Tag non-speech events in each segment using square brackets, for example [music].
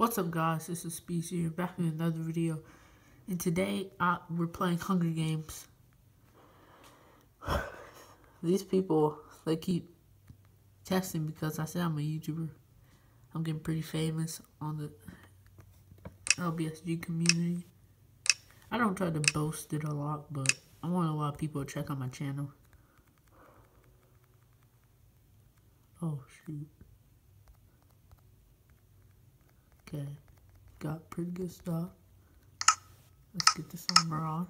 What's up guys, this is Speeds here, back with another video. And today, uh, we're playing Hunger Games. [sighs] These people, they keep texting because I said I'm a YouTuber. I'm getting pretty famous on the LBSG community. I don't try to boast it a lot, but I want a lot of people to check out my channel. Oh shoot. Okay, got pretty good stuff. Let's get this armor on.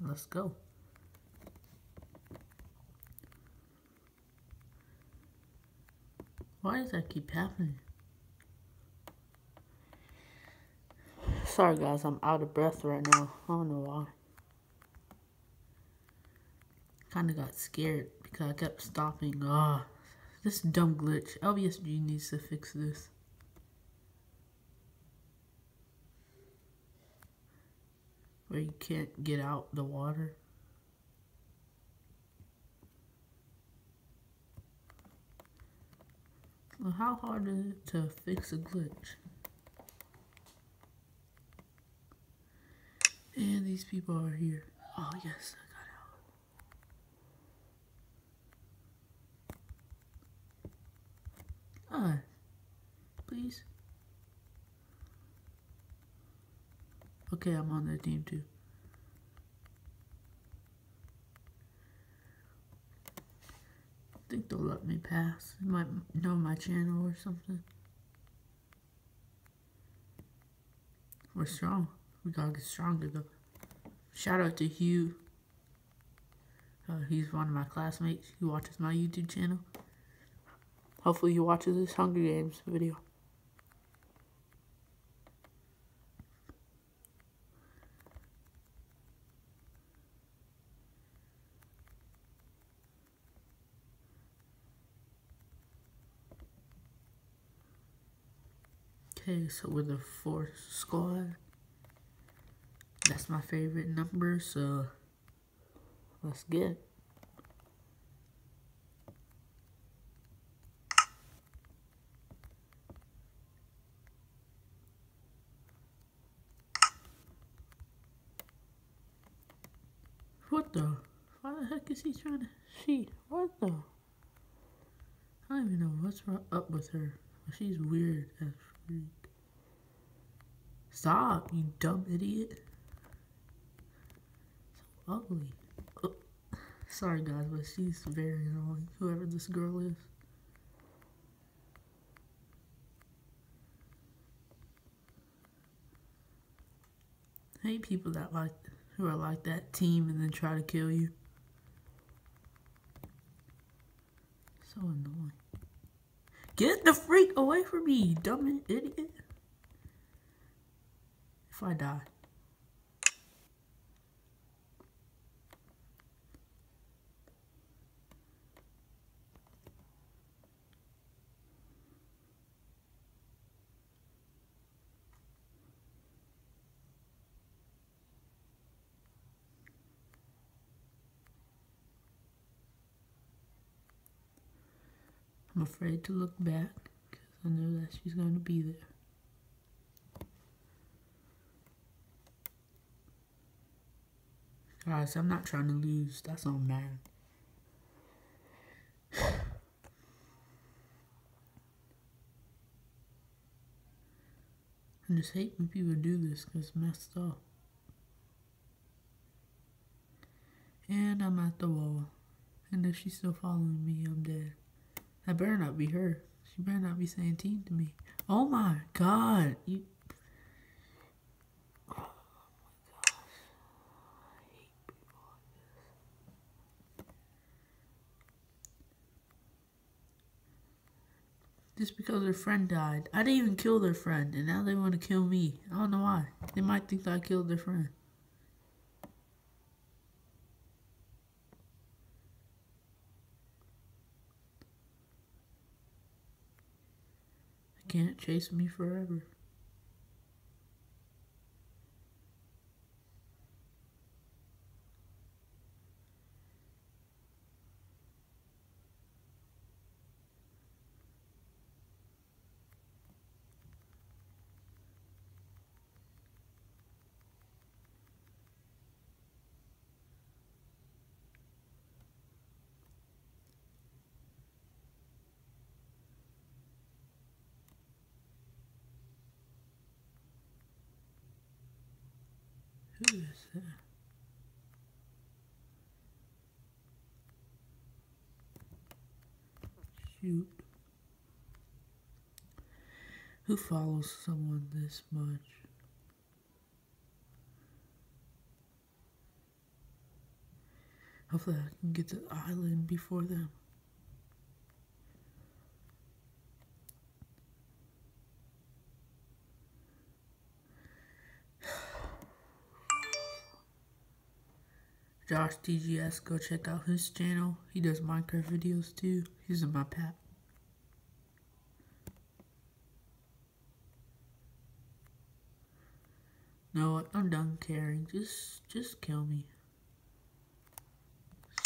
Let's go. Why does that keep happening? Sorry guys, I'm out of breath right now. I don't know why. Kinda got scared because I kept stopping. Ah. This dumb glitch. LBSG needs to fix this. Where you can't get out the water. Well, how hard is it to fix a glitch? And these people are here. Oh yes, on. Please. Okay, I'm on their team too. I think they'll let me pass. They might know my channel or something. We're strong. We gotta get stronger though. Shout out to Hugh. Uh, he's one of my classmates. He watches my YouTube channel. Hopefully he watches this Hunger Games video. Okay, so we're the fourth squad. That's my favorite number, so let's get What the? Why the heck is he trying to see? What the? I don't even know what's up with her. She's weird as freak. Stop, you dumb idiot. So ugly. Oh. Sorry guys, but she's very annoying. Whoever this girl is. I hate people that like who are like that team and then try to kill you. So annoying. Get the freak away from me, you dumb idiot. If I die. I'm afraid to look back because I know that she's going to be there. Guys, I'm not trying to lose. That's all man. I just hate when people do this because it's messed up. And I'm at the wall. And if she's still following me, I'm dead. That better not be her. She better not be saying team to me. Oh my god. You oh my gosh. I hate people like this. Just because their friend died. I didn't even kill their friend and now they want to kill me. I don't know why. They might think I killed their friend. can't chase me forever. Who is that? Shoot. Who follows someone this much? Hopefully I can get to the island before them. Josh DGS, go check out his channel. He does Minecraft videos too. He's in my pack. No? I'm done caring. Just, just kill me.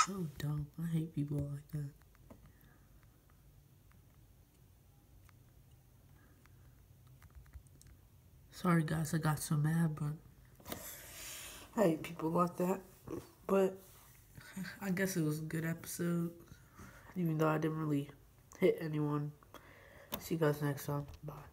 So dumb. I hate people like that. Sorry guys, I got so mad, but I hate people like that. But I guess it was a good episode, even though I didn't really hit anyone. See you guys next time. Bye.